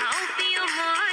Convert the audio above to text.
I'll be your